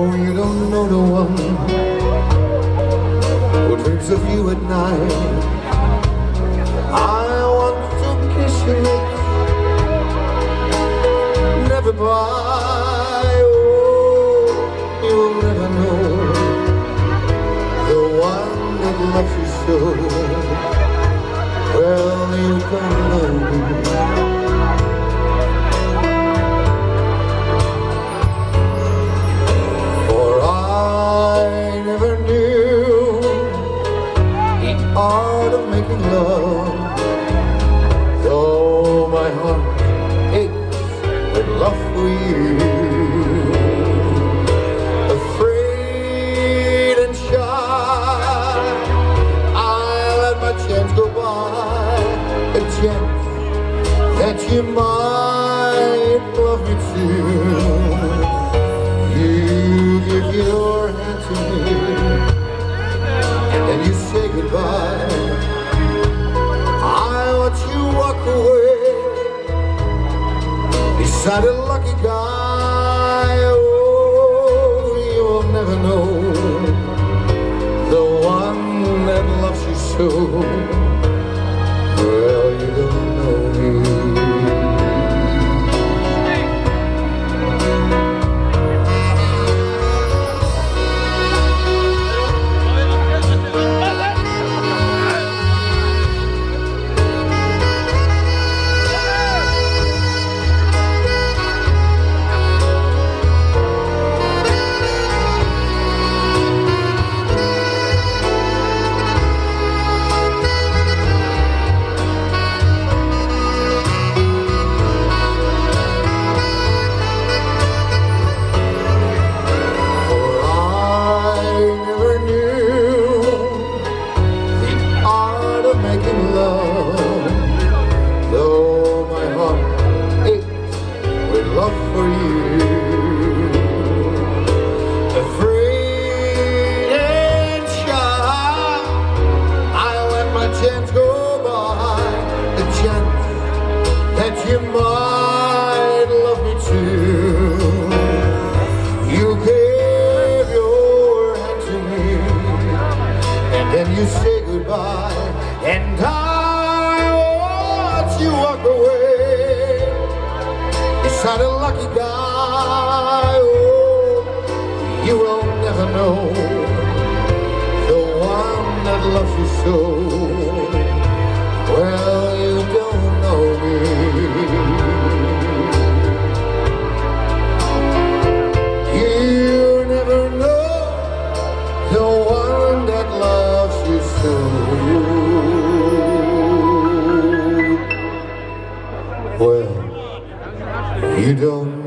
Oh, you don't know the one who dreams of you at night. I want to kiss your lips, never by. Oh, you'll never know the one that loves you so. Well, you don't art of making love. Though my heart aches with love for you. Afraid and shy, I let my chance go by. A chance that you might love me too. You give your beside a lucky guy. Oh, you will never know the one that loves you so. You say goodbye, and I watch you walk away beside a lucky guy. Oh, you will never know the one that loves you so. Well, you don't.